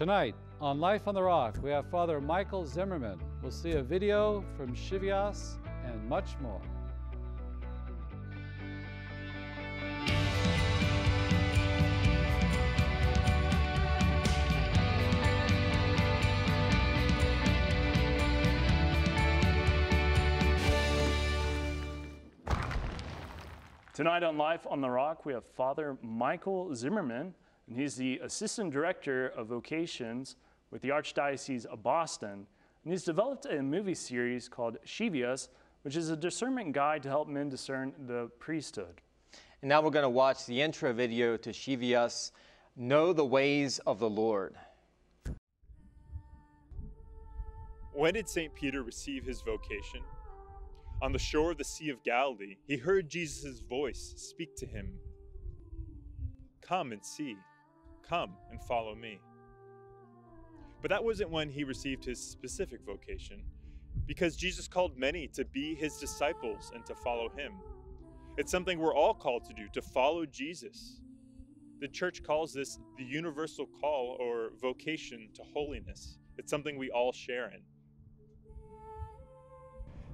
Tonight on Life on the Rock, we have Father Michael Zimmerman. We'll see a video from Scivias and much more. Tonight on Life on the Rock, we have Father Michael Zimmerman, and he's the Assistant Director of Vocations with the Archdiocese of Boston. And he's developed a movie series called Scivias, which is a discernment guide to help men discern the priesthood. And now we're going to watch the intro video to Scivias, Know the Ways of the Lord. When did St. Peter receive his vocation? On the shore of the Sea of Galilee, he heard Jesus' voice speak to him Come and see, come and follow me. But that wasn't when he received his specific vocation, because Jesus called many to be his disciples and to follow him. It's something we're all called to do, to follow Jesus. The church calls this the universal call or vocation to holiness. It's something we all share in.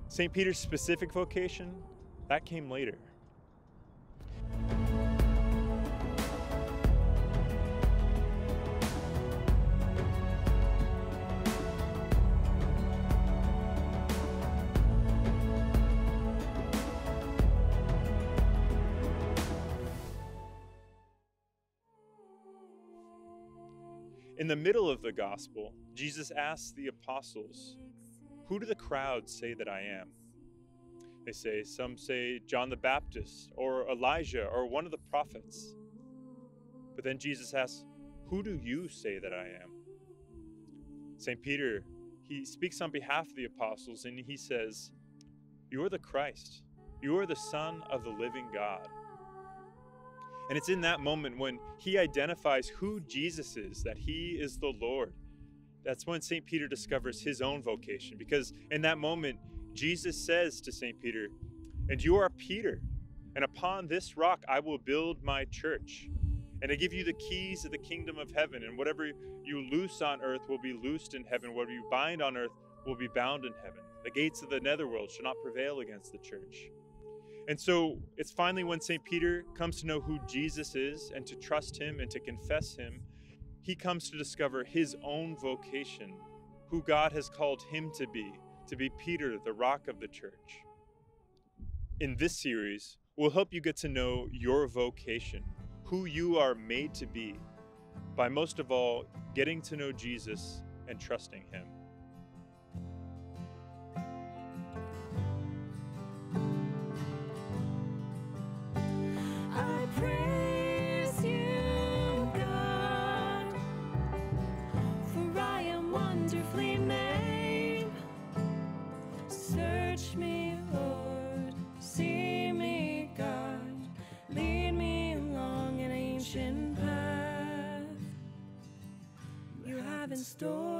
St. Peter's specific vocation, that came later. In the middle of the gospel, Jesus asks the apostles, Who do the crowds say that I am? They say, Some say John the Baptist, or Elijah, or one of the prophets. But then Jesus asks, Who do you say that I am? St. Peter, he speaks on behalf of the apostles and he says, You are the Christ. You are the Son of the living God. And it's in that moment when he identifies who Jesus is, that he is the Lord. That's when St. Peter discovers his own vocation. Because in that moment, Jesus says to St. Peter, And you are Peter, and upon this rock I will build my church. And I give you the keys of the kingdom of heaven. And whatever you loose on earth will be loosed in heaven. Whatever you bind on earth will be bound in heaven. The gates of the netherworld shall not prevail against the church. And so it's finally when St. Peter comes to know who Jesus is and to trust him and to confess him, he comes to discover his own vocation, who God has called him to be, to be Peter, the rock of the church. In this series, we'll help you get to know your vocation, who you are made to be, by most of all, getting to know Jesus and trusting him. Wonderfully made. Search me, Lord, see me, God, lead me along an ancient path. You have in store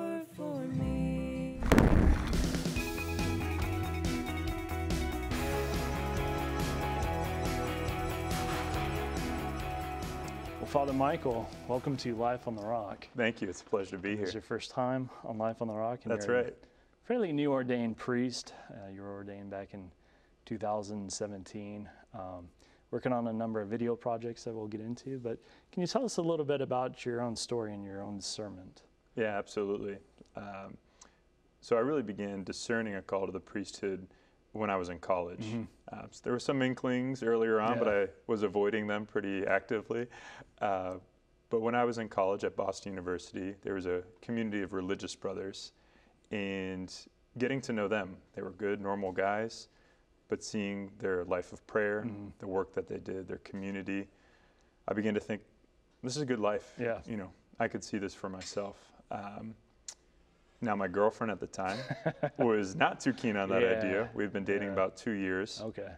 Well, Father Michael, welcome to Life on the Rock. Thank you. It's a pleasure to be here. It's your first time on Life on the Rock. And That's you're a right. Fairly new ordained priest. Uh, you were ordained back in 2017. Um, working on a number of video projects that we'll get into. But can you tell us a little bit about your own story and your own discernment? Yeah, absolutely. Um, so I really began discerning a call to the priesthood when I was in college. Uh, so there were some inklings earlier on, but I was avoiding them pretty actively. Uh, but when I was in college at Boston University, there was a community of religious brothers, and getting to know them, they were good, normal guys, but seeing their life of prayer, the work that they did, their community, I began to think, this is a good life. Yeah. You know, I could see this for myself. Um, now, my girlfriend at the time was not too keen on that Yeah, idea. We'd been dating yeah. about two years. Okay.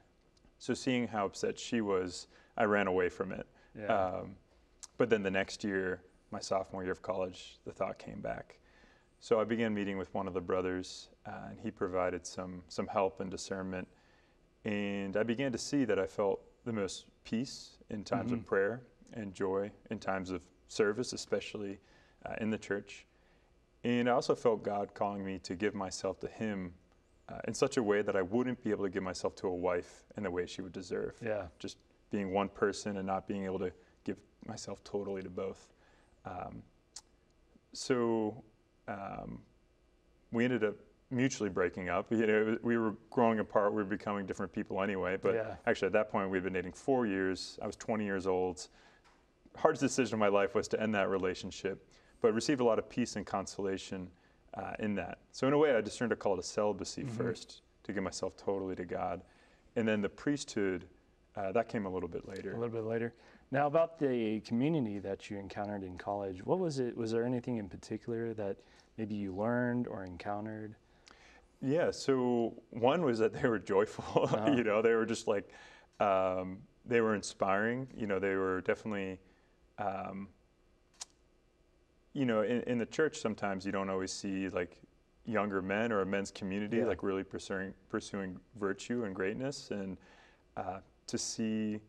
So, seeing how upset she was, I ran away from it. Yeah. Um, but then the next year, my sophomore year of college, the thought came back. So I began meeting with one of the brothers, uh, and he provided some some help and discernment. And I began to see that I felt the most peace in times Mm-hmm. of prayer and joy in times of service, especially uh, in the church. And I also felt God calling me to give myself to Him uh, in such a way that I wouldn't be able to give myself to a wife in the way she would deserve. Yeah. Just being one person and not being able to give myself totally to both. Um, so um, we ended up mutually breaking up. You know, we were growing apart. We were becoming different people anyway. But Yeah. actually, at that point, we'd been dating four years. I was 20 years old. Hardest decision of my life was to end that relationship, but received a lot of peace and consolation uh, in that. So in a way, I discerned a call to celibacy first, to give myself totally to God, and then the priesthood. Uh, that came a little bit later. a little bit later. Now, about the community that you encountered in college, what was it? Was there anything in particular that maybe you learned or encountered? Yeah. So one was that they were joyful. Uh-huh. you know, they were just like um, they were inspiring. You know, they were definitely. Um, you know, in, in the church, sometimes you don't always see like younger men or a men's community Yeah. like really pursuing pursuing virtue and greatness, and uh, to see.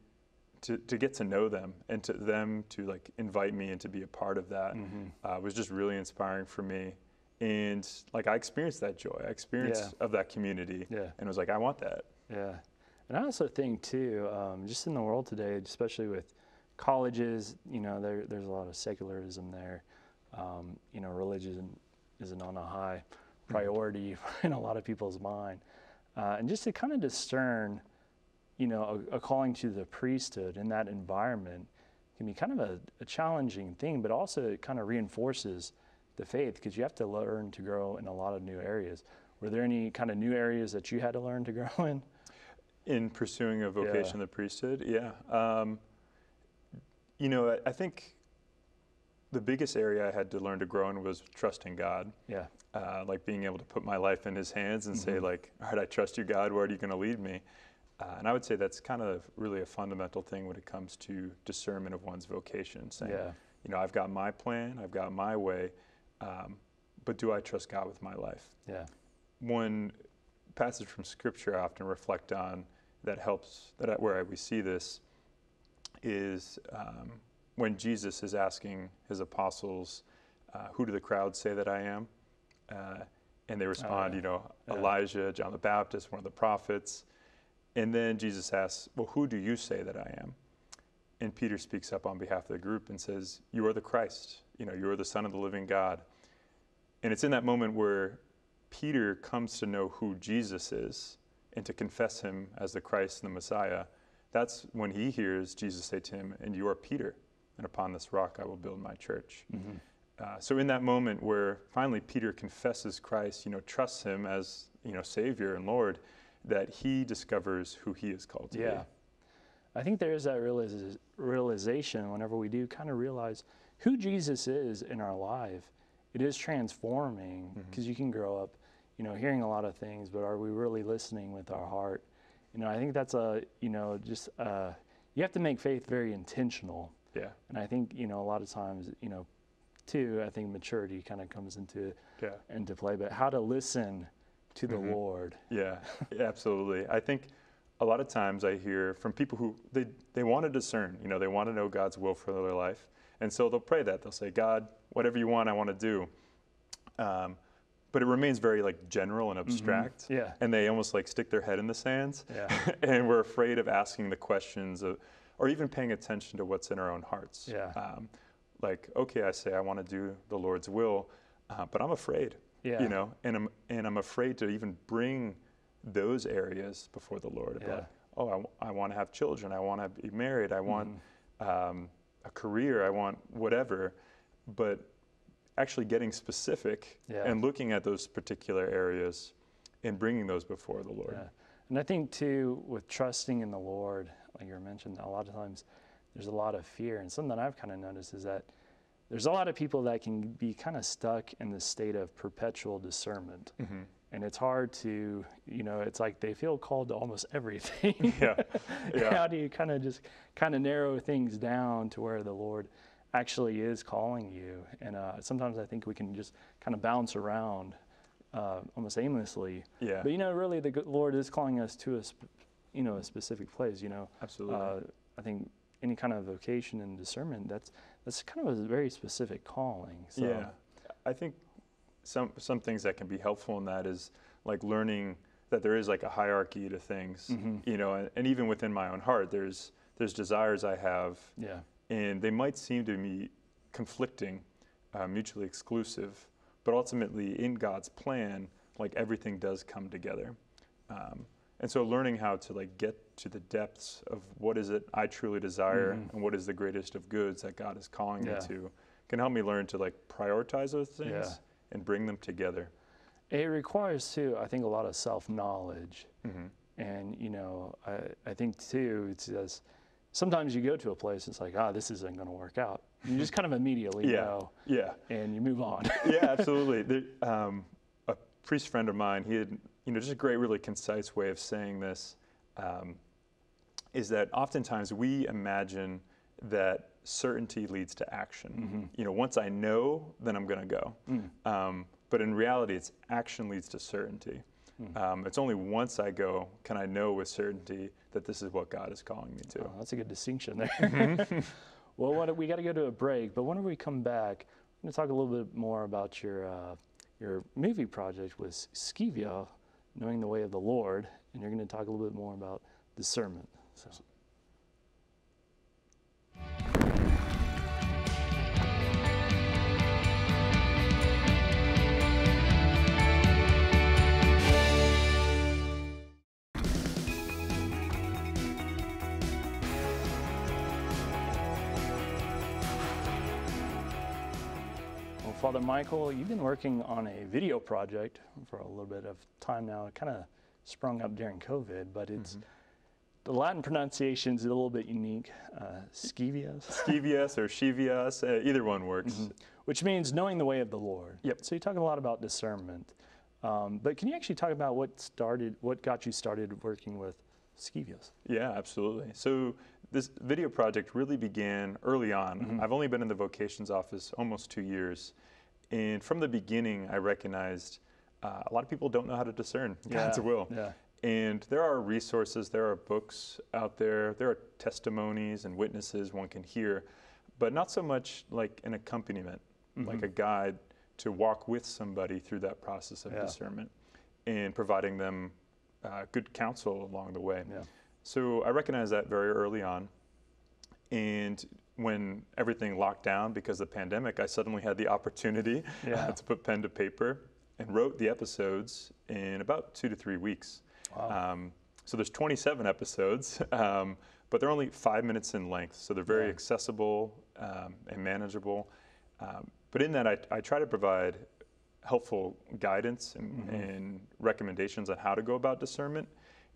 To, to get to know them and to them to like invite me and to be a part of that uh, was just really inspiring for me and like I experienced that joy. I experienced of that community, Yeah. and was like, I want that. Yeah. And I also think, too, um, just in the world today, especially with colleges, you know, there, there's a lot of secularism there. Um, you know, religion isn't on a high priority in a lot of people's mind. Uh, and just to kind of discern, you know, a, a calling to the priesthood in that environment can be kind of a, a challenging thing, but also it kind of reinforces the faith because you have to learn to grow in a lot of new areas. Were there any kind of new areas that you had to learn to grow in? In pursuing a vocation Yeah. the priesthood, yeah. Um, you know, I, I think the biggest area I had to learn to grow in was trusting God. Yeah. Uh, like being able to put my life in His hands and Mm-hmm. say, like, all right, I trust you, God. Where are you going to lead me? Uh, and I would say that's kind of really a fundamental thing when it comes to discernment of one's vocation. Saying, Yeah. you know, I've got my plan, I've got my way, um, but do I trust God with my life? Yeah. one passage from scripture I often reflect on that helps that I- where we see this is um, when Jesus is asking his apostles, uh, "Who do the crowd say that I am?" Uh, and they respond, yeah. you know, Yeah. Elijah, John the Baptist, one of the prophets. And then Jesus asks, "Well, who do you say that I am?" And Peter speaks up on behalf of the group and says, "You are the Christ. You know, you are the Son of the living God." And it's in that moment where Peter comes to know who Jesus is and to confess him as the Christ and the Messiah. That's when he hears Jesus say to him, And you are Peter, and upon this rock I will build my church. Uh, so in that moment where finally Peter confesses Christ, you know, trusts him as, you know, Savior and Lord, that he discovers who he is called to Yeah. I think there is that realis- realization whenever we do kind of realize who Jesus is in our life. It is transforming because you can grow up, you know, hearing a lot of things, but are we really listening with our heart? You know, I think that's a, you know, just, uh, you have to make faith very intentional. Yeah. And I think, you know, a lot of times, you know, too, I think maturity kind of comes into Yeah. into play, but how to listen to the Mhm. Lord. Yeah, absolutely. I think a lot of times I hear from people who they, they want to discern, you know, they want to know God's will for their life. And so they'll pray that. They'll say, God, whatever you want, I want to do. Um, but it remains very like general and abstract. Yeah. And they almost like stick their head in the sands. Yeah. and we're afraid of asking the questions of, or even paying attention to what's in our own hearts. Yeah. Um, like, okay, I say I want to do the Lord's will, uh, but I'm afraid. Yeah. You know, and I'm and I'm afraid to even bring those areas before the Lord. Yeah. Like, oh, I, want to have children. I want to be married. I want Mm-hmm. um, a career. I want whatever. But actually getting specific Yeah. and looking at those particular areas and bringing those before the Lord. Yeah. And I think too, with trusting in the Lord, like you mentioned, a lot of times there's a lot of fear. And something that I've kind of noticed is that there's a lot of people that can be kind of stuck in the state of perpetual discernment. Mm-hmm. And it's hard to, you know, it's like they feel called to almost everything. Yeah. Yeah. How do you kind of just kind of narrow things down to where the Lord actually is calling you? And uh, sometimes I think we can just kind of bounce around uh, almost aimlessly. Yeah. But you know, really, the Lord is calling us to a, sp- you know, a specific place. You know, Absolutely. uh, I think any kind of vocation and discernment that's that's kind of a very specific calling. So, Yeah, I think some some things that can be helpful in that is like learning that there is like a hierarchy to things, Mm-hmm. you know, and, and even within my own heart, there's there's desires I have, yeah, and they might seem to me conflicting, uh, mutually exclusive, but ultimately in God's plan, like everything does come together. Um, and so learning how to like get to the depths of what is it I truly desire and what is the greatest of goods that God is calling Mm-hmm. Yeah. me to can help me learn to like prioritize those things Yeah. and bring them together. it requires too. I think a lot of self knowledge, Mm-hmm. and you know, I I think too. It's just sometimes you go to a place, and it's like, ah, this isn't going to work out. You just kind of immediately Yeah. know, Yeah. and you move on. yeah, absolutely. There, um, a priest friend of mine, he had, you know, just a great, really concise way of saying this, um, is that oftentimes we imagine that certainty leads to action. You know, once I know, then I'm going to go. Um, but in reality, it's action leads to certainty. Um, it's only once I go can I know with certainty that this is what God is calling me to. Oh, that's a good distinction there. Mm-hmm. well, what, we got to go to a break, but whenever we come back, I'm going to talk a little bit more about your uh, your movie project with Scevia, knowing the way of the Lord, and you're going to talk a little bit more about discernment. So. Father Michael, you've been working on a video project for a little bit of time now. It kind of sprung up during COVID, but it's the Latin pronunciation is a little bit unique. Uh, Scevias, Skevias or Shivias, uh, either one works. which means knowing the way of the Lord. Yep. So you talk a lot about discernment, um, but can you actually talk about what started, what got you started working with Scevias? Yeah, absolutely. So this video project really began early on. I've only been in the vocations office almost two years. And from the beginning, I recognized uh, a lot of people don't know how to discern God's will. yeah. And there are resources, there are books out there, there are testimonies and witnesses one can hear, but not so much like an accompaniment, like a guide to walk with somebody through that process of Yeah. discernment and providing them uh, good counsel along the way. Yeah. So I recognized that very early on. And when everything locked down because of the pandemic, I suddenly had the opportunity Yeah. to put pen to paper and wrote the episodes in about two to three weeks. Um, so there's 27 episodes, um, but they're only five minutes in length, so they're very Yeah. accessible um, and manageable. Um, but in that, I, I try to provide helpful guidance and, Mm-hmm. and recommendations on how to go about discernment.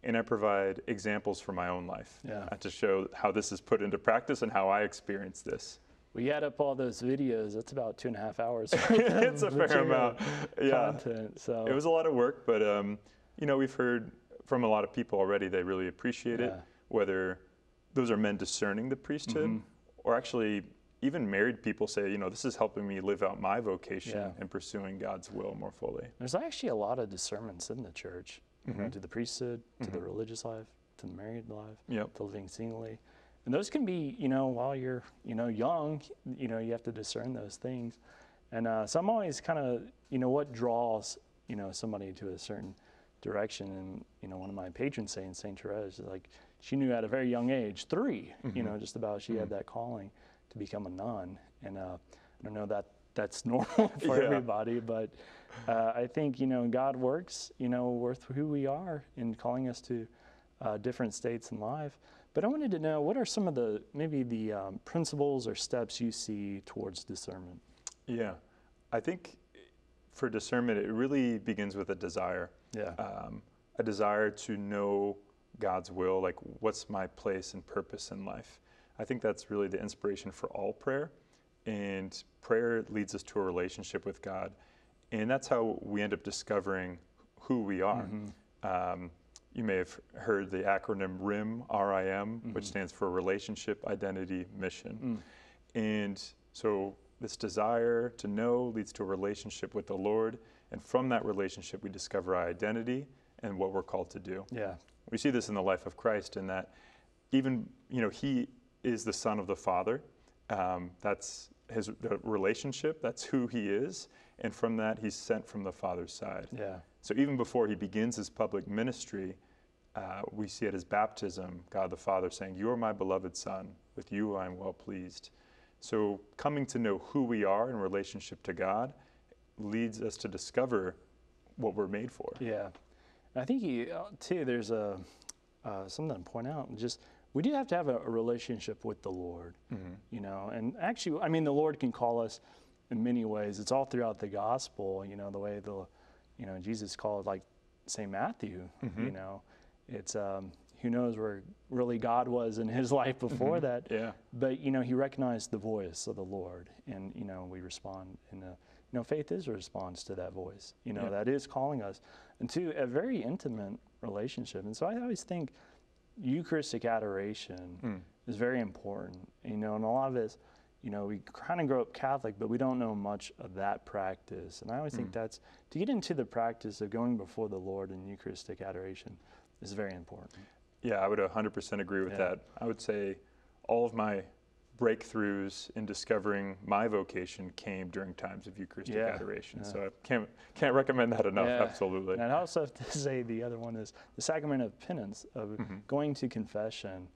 And I provide examples from my own life Yeah. uh, to show how this is put into practice and how I experience this. We add up all those videos. That's about two and a half hours. it's a fair amount. Yeah. Content. So It was a lot of work, but um, you know, we've heard from a lot of people already they really appreciate it, whether those are men discerning the priesthood Mm-hmm. or actually even married people say, you know, this is helping me live out my vocation Yeah. and pursuing God's will more fully. There's actually a lot of discernments in the church, Mm-hmm. know, to the priesthood, to the religious life, to the married life, Yep. to living singly. And those can be, you know, while you're, you know, young, you know, you have to discern those things. And uh, so I'm always kind of, you know, what draws, you know, somebody to a certain direction. And, you know, one of my patron saints, St. Therese, is like, she knew at a very young age, 3 you know, just about she had that calling to become a nun. And uh, I don't know that that's normal for Yeah. everybody, but uh, I think, you know, God works, you know, with who we are in calling us to uh, different states in life. But I wanted to know what are some of the maybe the um, principles or steps you see towards discernment? Yeah. I think for discernment, it really begins with a desire. Yeah. um, a desire to know God's will, like what's my place and purpose in life. I think that's really the inspiration for all prayer. And prayer leads us to a relationship with God. And that's how we end up discovering who we are. Um, you may have heard the acronym RIM, R-I-M, which stands for Relationship, Identity, Mission. And so this desire to know leads to a relationship with the Lord. And from that relationship, we discover our identity and what we're called to do. Yeah. We see this in the life of Christ in that even, you know, he is the son of the Father. Um, that's his the relationship. That's who he is, and from that, he's sent from the Father's side. Yeah. So even before he begins his public ministry, uh, we see at his baptism God the Father saying, "You are my beloved Son; with you I am well pleased." So coming to know who we are in relationship to God leads us to discover what we're made for. Yeah, and I think he, uh, too. There's a uh, something to point out. Just we do have to have a, a relationship with the Lord, mm-hmm. you know. And actually, I mean, the Lord can call us in many ways. It's all throughout the gospel. You know, the way the, you know, Jesus called like Saint Matthew. Mm-hmm. You know, it's um, who knows where really God was in his life before mm-hmm. that. Yeah. But you know, he recognized the voice of the Lord, and you know, we respond in a, you know, faith is a response to that voice. You know, Yeah. that is calling us into a very intimate relationship. And so I always think Eucharistic adoration hmm. is very important. You know, and a lot of it is, you know, we kind of grow up Catholic, but we don't know much of that practice. And I always think hmm. that's to get into the practice of going before the Lord in Eucharistic adoration is very important. Yeah, I would 100% agree with Yeah. that. I would say all of my breakthroughs in discovering my vocation came during times of Eucharistic Yeah, adoration. yeah. So I can't can't recommend that enough. Yeah. Absolutely. And I also have to say the other one is the sacrament of penance, of Mm-hmm. going to confession.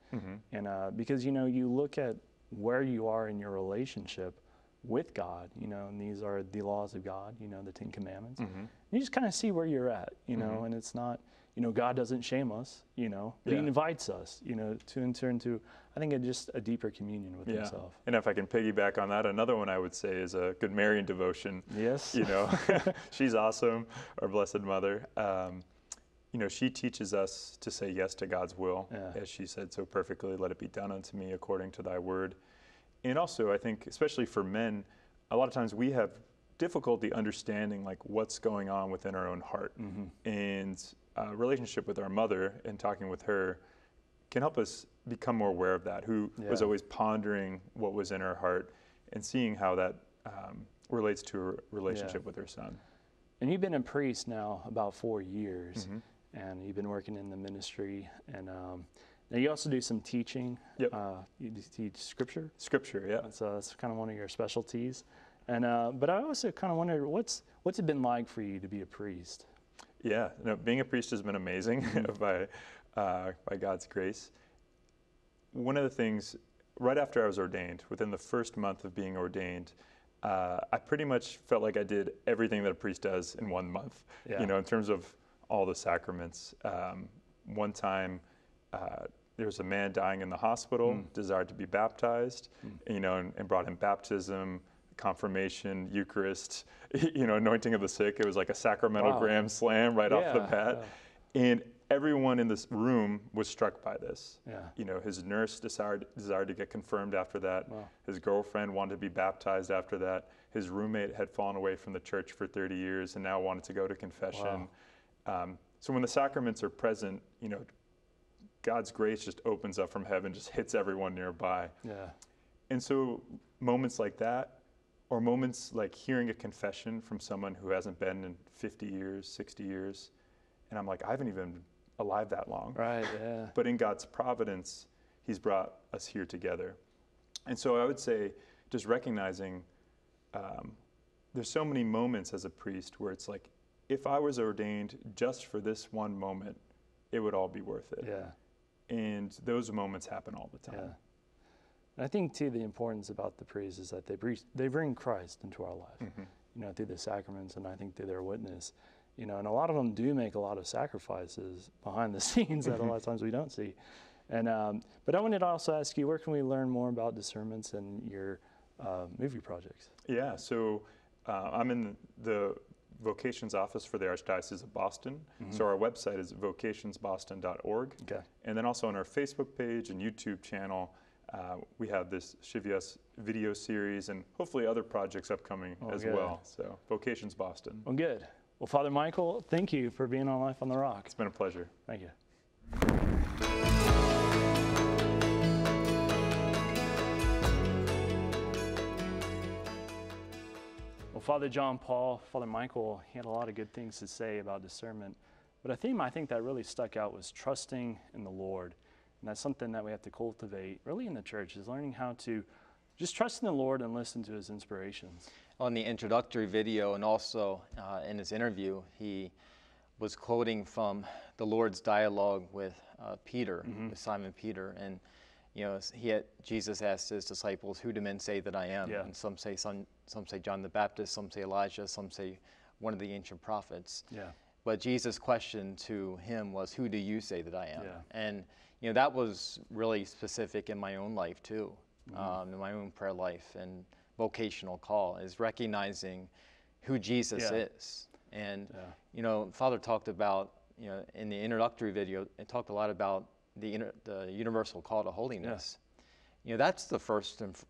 And uh, because, you know, you look at where you are in your relationship with God, you know, and these are the laws of God, you know, the Ten Commandments. Mm-hmm. You just kind of see where you're at, you know, and it's not, you know, God doesn't shame us, you know, but Yeah. He invites us, you know, to enter into, I think, just a deeper communion with Yeah. Himself. And if I can piggyback on that, another one I would say is a Good Marian devotion. Yes. You know, she's awesome, our Blessed Mother. Um, you know, she teaches us to say yes to God's will, Yeah. as she said so perfectly, let it be done unto me according to thy word. And also, I think, especially for men, a lot of times we have difficulty understanding like what's going on within our own heart. Mm-hmm. And uh, relationship with our mother and talking with her can help us become more aware of that, who was always pondering what was in her heart and seeing how that um, relates to her relationship with her son. And you've been a priest now about four years, Mm-hmm. and you've been working in the ministry. And um, now you also do some teaching. Yep. Uh, you teach scripture. Scripture, yeah. Uh, that's kind of one of your specialties. And uh, but I also kind of wondered what's what's it been like for you to be a priest? Yeah, no, being a priest has been amazing by uh, by God's grace. One of the things, right after I was ordained, within the first month of being ordained, uh, I pretty much felt like I did everything that a priest does in one month. Yeah. You know, in terms of all the sacraments. Um, one time, uh, there was a man dying in the hospital, Hmm. desired to be baptized. You know, and, and brought him baptism. Confirmation, Eucharist, you know, anointing of the sick. It was like a sacramental Wow. gram slam right off the Yeah, bat. And everyone in this room was struck by this. Yeah. You know, his nurse desired, desired to get confirmed after that. Wow. His girlfriend wanted to be baptized after that. His roommate had fallen away from the church for 30 years and now wanted to go to confession. Um, so when the sacraments are present, you know, God's grace just opens up from heaven, just hits everyone nearby. Yeah. And so moments like that, or moments like hearing a confession from someone who hasn't been in 50 years, 60 years, and I'm like, I haven't even alive that long. Right. Yeah. But in God's providence, He's brought us here together. And so I would say, just recognizing um, there's so many moments as a priest where it's like, if I was ordained just for this one moment, it would all be worth it. Yeah. And those moments happen all the Yeah. time. And I think too the importance about the priests is that they bring, they bring Christ into our life, Mm-hmm. you know, through the sacraments, and I think through their witness, you know, and a lot of them do make a lot of sacrifices behind the scenes that a lot of times we don't see. And um, but I wanted to also ask you, where can we learn more about discernments and your uh, movie projects? Yeah, so uh, I'm in the vocations office for the Archdiocese of Boston. So our website is vocationsboston.org. Okay. And then also on our Facebook page and YouTube channel, uh, we have this Scivias video series and hopefully other projects upcoming Oh, as good. well. So Vocations Boston. Well, good. Well, Father Michael, thank you for being on Life on the Rock. It's been a pleasure. Thank you. Well, Father John Paul, Father Michael, he had a lot of good things to say about discernment. But a theme I think that really stuck out was trusting in the Lord. And that's something that we have to cultivate really in the church is learning how to just trust in the Lord and listen to his inspirations. On the introductory video and also uh, in his interview, he was quoting from the Lord's dialogue with uh, Peter, Mm-hmm. with Simon Peter, and you know he had, Jesus asked his disciples, "Who do men say that I am?" Yeah. And some say some, some say John the Baptist, some say Elijah, some say one of the ancient prophets. Yeah. But Jesus' question to him was, "Who do you say that I am?" Yeah. And you know that was really specific in my own life too, Mm-hmm. um, in my own prayer life and vocational call is recognizing who Jesus Yeah. is. And Yeah. you know, Father talked about you know in the introductory video, it talked a lot about the inter- the universal call to holiness. You know, that's the first and f-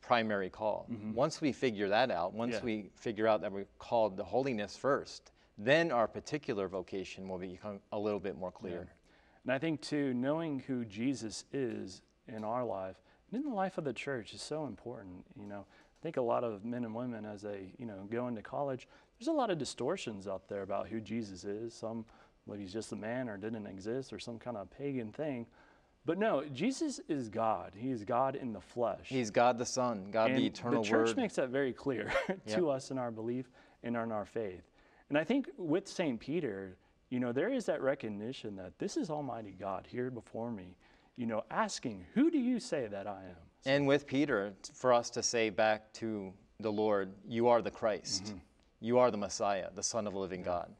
primary call. Once we figure that out, once Mm-hmm. We figure out that we're called to holiness first, then our particular vocation will become a little bit more clear. And I think too, knowing who Jesus is in our life and in the life of the church is so important. You know, I think a lot of men and women as they, you know, go into college, there's a lot of distortions out there about who Jesus is. Some believe he's just a man or didn't exist or some kind of pagan thing. But no, Jesus is God. He is God in the flesh. He's God the Son, God and the eternal the church Word. makes that very clear Yep. to us in our belief and in our faith. And I think with St. Peter, you know, there is that recognition that this is Almighty God here before me, you know, asking, Who do you say that I am? And with Peter, for us to say back to the Lord, You are the Christ. Mm-hmm. You are the Messiah, the Son of the living God.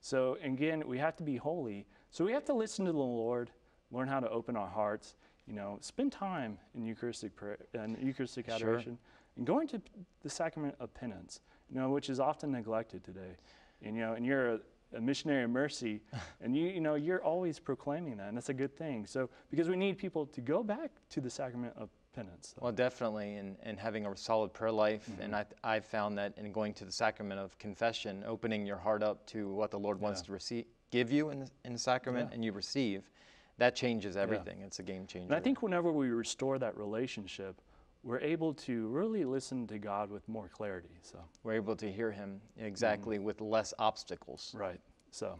So again, we have to be holy. So we have to listen to the Lord, learn how to open our hearts, you know, spend time in Eucharistic prayer and Eucharistic Sure. adoration, and going to the sacrament of penance, you know, which is often neglected today. And you know, and you're a, a missionary of mercy, and you you know you're always proclaiming that, and that's a good thing. So because we need people to go back to the sacrament of penance. Well, definitely, and, and having a solid prayer life. Mm-hmm. And I, I've found that in going to the sacrament of confession, opening your heart up to what the Lord wants Yeah. to receive, give you in the, in the sacrament, Yeah. and you receive, that changes everything. It's a game changer. And I think whenever we restore that relationship, we're able to really listen to God with more clarity. So. we're able to hear Him exactly Mm-hmm. with less obstacles. Right. So,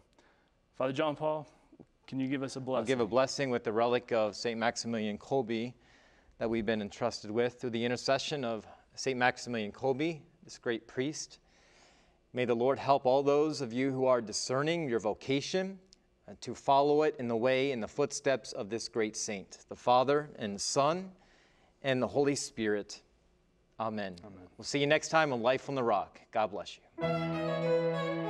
Father John Paul, can you give us a blessing? I'll give a blessing with the relic of St. Maximilian Kolbe that we've been entrusted with through the intercession of St. Maximilian Kolbe, this great priest. May the Lord help all those of you who are discerning your vocation uh, to follow it in the way, in the footsteps of this great saint, the Father and the Son and the Holy Spirit. Amen. We'll see you next time on Life on the Rock. God bless you.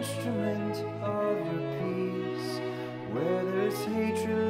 Instrument of your peace. Where there's hatred,